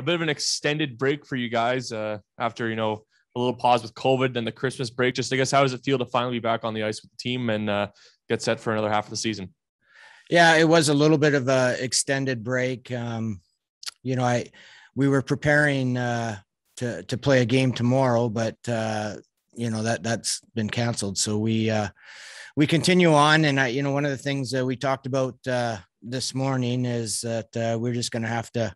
a bit of an extended break for you guys uh, after you know a little pause with COVID, then the Christmas break. Just I guess how does it feel to finally be back on the ice with the team and uh, get set for another half of the season? Yeah, it was a little bit of a extended break. Um, you know, I we were preparing uh, to to play a game tomorrow, but uh, you know that that's been canceled. So we uh, we continue on, and I, you know, one of the things that we talked about uh, this morning is that uh, we're just going to have to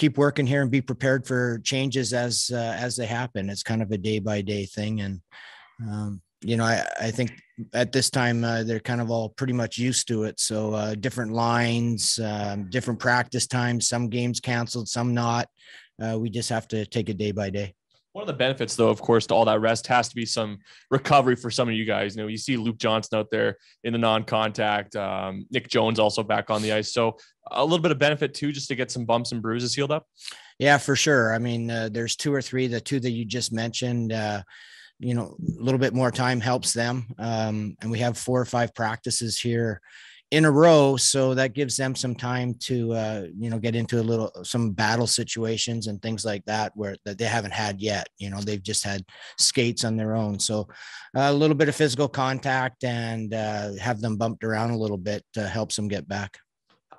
keep working here and be prepared for changes as uh, as they happen. It's kind of a day by day thing, and um, you know, I I think at this time uh, they're kind of all pretty much used to it. So uh, different lines, um, different practice times, some games canceled, some not. Uh, we just have to take it day by day. One of the benefits, though, of course, to all that rest has to be some recovery for some of you guys. You know, you see Luke Johnson out there in the non-contact, um, Nick Jones also back on the ice, so a little bit of benefit too, just to get some bumps and bruises healed up. Yeah, for sure. I mean, uh, there's two or three. The two that you just mentioned, uh, you know, a little bit more time helps them, um, and we have four or five practices here in a row so that gives them some time to uh, you know get into a little some battle situations and things like that where that they haven't had yet you know they've just had skates on their own. So uh, a little bit of physical contact and uh, have them bumped around a little bit helps them get back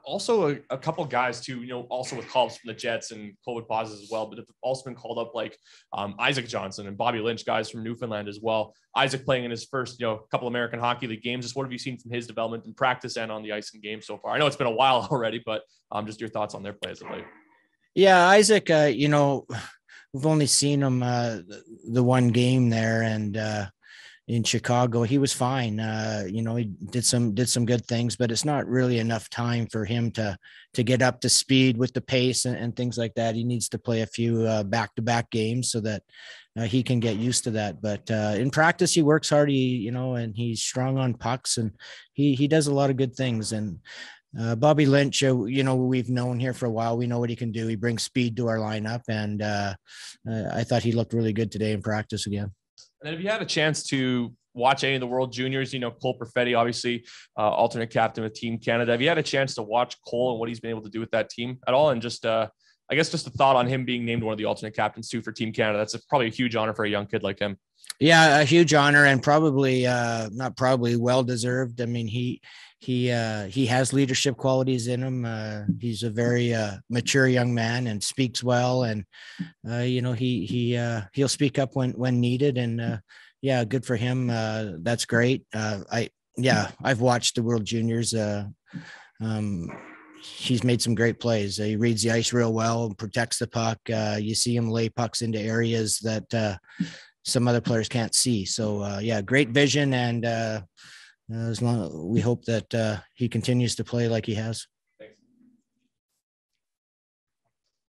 also a, a couple guys too, you know, also with calls from the Jets and COVID pauses as well, but have also been called up like um, Isaac Johnson and Bobby Lynch, guys from Newfoundland as well. Isaac playing in his first, you know, couple American Hockey League games. Just what have you seen from his development in practice and on the ice and game so far? I know it's been a while already, but um, just your thoughts on their play as of late. Yeah, Isaac, uh, you know, we've only seen him uh, the one game there, and uh, in Chicago. He was fine. Uh, you know, he did some did some good things, but it's not really enough time for him to to get up to speed with the pace and, and things like that. He needs to play a few back to back games so that uh, he can get used to that. But uh, in practice, he works hard. He you know, and he's strong on pucks, and he he does a lot of good things. And uh, Bobby Lynch, uh, you know, we've known here for a while. We know what he can do. He brings speed to our lineup, and uh, uh, I thought he looked really good today in practice again. And then if you had a chance to watch any of the World Juniors, you know, Cole Perfetti, obviously uh, alternate captain with Team Canada. Have you had a chance to watch Cole and what he's been able to do with that team at all? And just, uh, I guess, just a thought on him being named one of the alternate captains too for Team Canada. That's a, probably a huge honor for a young kid like him. Yeah, a huge honor and probably uh, not probably well deserved. I mean, he he uh, he has leadership qualities in him. Uh, he's a very uh, mature young man and speaks well, and uh, you know he he uh, he'll speak up when when needed. And uh, yeah, good for him. that's great. I yeah, I've watched the World Juniors. Um, he's made some great plays. he reads the ice real well, protects the puck. you see him lay pucks into areas that some other players can't see. So yeah, great vision and uh, as long we hope that uh, he continues to play like he has.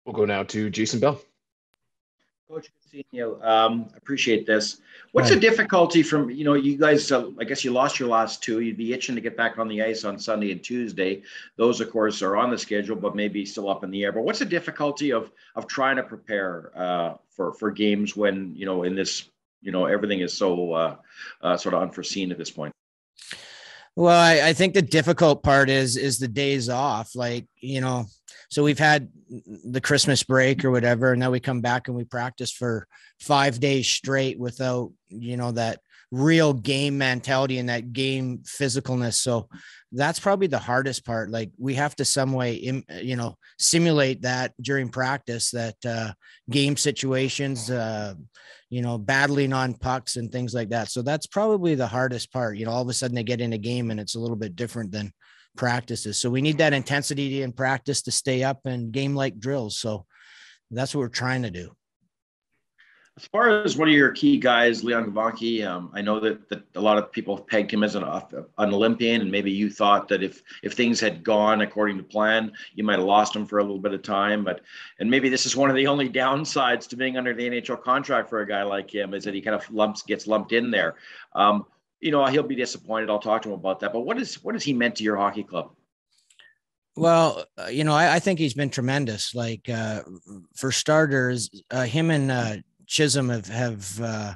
We'll go now to Jason Bell. Coach, you. Um, appreciate this. What's right. the difficulty from you know you guys? Uh, I guess you lost your last two. You'd be itching to get back on the ice on Sunday and Tuesday. Those, of course, are on the schedule, but maybe still up in the air. But what's the difficulty of of trying to prepare uh, for for games when you know in this you know everything is so uh, uh sort of unforeseen at this point? Well, I, I, think the difficult part is is the days off. Like, you know, so we've had the Christmas break or whatever, and then we come back and we practice for five days straight without, you know, that real game mentality and that game physicalness. So that's probably the hardest part. Like we have to some way, you know, simulate that during practice, that uh, game situations, uh, you know, battling on pucks and things like that. So that's probably the hardest part. You know, all of a sudden they get in a game and it's a little bit different than practices. So we need that intensity in practice to stay up and game like drills. So that's what we're trying to do. As far as one of your key guys, Leon Gawanke, um, I know that, that a lot of people have pegged him as an, an Olympian, and maybe you thought that if if things had gone according to plan, you might have lost him for a little bit of time. But and maybe this is one of the only downsides to being under the NHL contract for a guy like him is that he kind of lumps gets lumped in there. Um, you know, he'll be disappointed. I'll talk to him about that. But what is what has he meant to your hockey club? Well, uh, you know, I, I, think he's been tremendous. Like uh, for starters, uh, him and uh, Chisholm have have uh,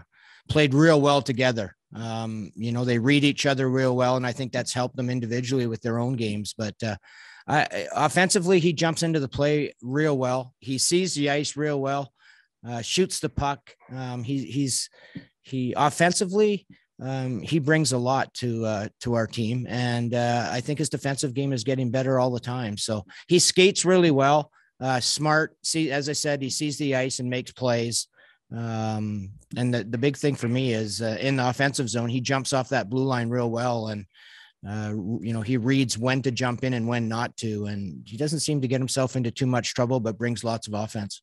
played real well together. Um, you know, they read each other real well, and I think that's helped them individually with their own games. But uh, I, offensively, he jumps into the play real well. He sees the ice real well, shoots the puck. Um, he, he's he offensively um, he brings a lot to uh, to our team, and uh, I think his defensive game is getting better all the time. So he skates really well, uh, smart. See, as I said, he sees the ice and makes plays. Um, and the, the big thing for me is uh, in the offensive zone, he jumps off that blue line real well, and uh, you know he reads when to jump in and when not to, and he doesn't seem to get himself into too much trouble, but brings lots of offense.